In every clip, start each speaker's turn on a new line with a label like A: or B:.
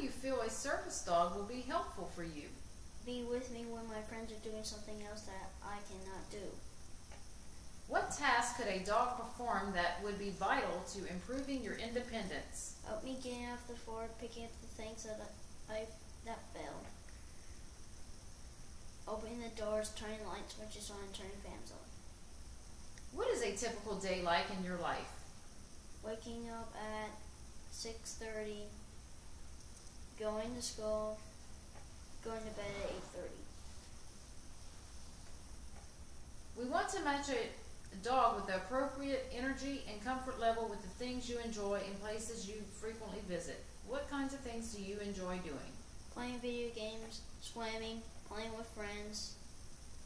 A: do you feel a service dog will be helpful for you?
B: Be with me when my friends are doing something else that I cannot do.
A: What task could a dog perform that would be vital to improving your independence?
B: Help me getting off the floor, picking up the things that I, I that fell. Opening the doors, turning light switches on, and turning fans on.
A: What is a typical day like in your life?
B: Waking up at 6.30, going to school, going to bed at 8.30.
A: We want to match a dog with the appropriate energy and comfort level with the things you enjoy in places you frequently visit. What kinds of things do you enjoy doing?
B: Playing video games, swimming, playing with friends.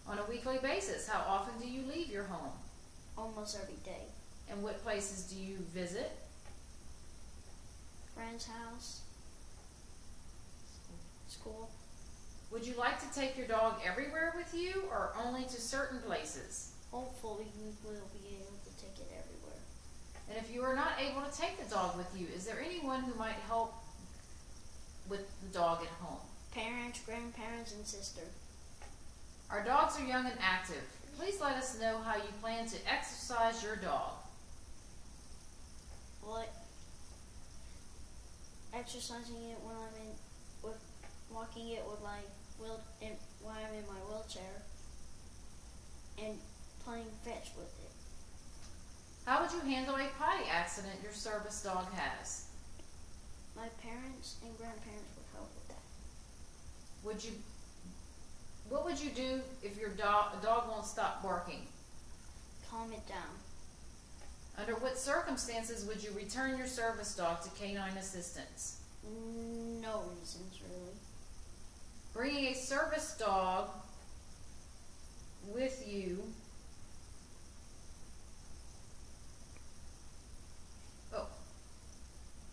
A: On a weekly basis, how often do you leave your home?
B: Almost every day.
A: And what places do you visit?
B: Friend's house. School.
A: Would you like to take your dog everywhere with you or only to certain places?
B: Hopefully we will be able to take it everywhere.
A: And if you are not able to take the dog with you, is there anyone who might help with the dog at home?
B: Parents, grandparents, and sister.
A: Our dogs are young and active. Please let us know how you plan to exercise your dog.
B: What? Exercising it when I'm in, walking it with my wheel, in, when I'm in my wheelchair, and playing fetch with it.
A: How would you handle a potty accident your service dog has?
B: My parents and grandparents would help with that.
A: Would you what would you do if your dog dog won't stop barking?
B: Calm it down.
A: Under what circumstances would you return your service dog to Canine Assistants?
B: No reasons really.
A: Bringing a service dog with you oh,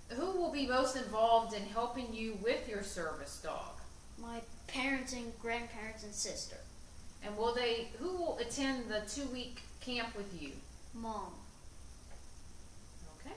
A: who will be most involved in helping you with your service dog?
B: My parents and grandparents and sister.
A: And will they who will attend the two week camp with you?
B: Mom.
A: Okay.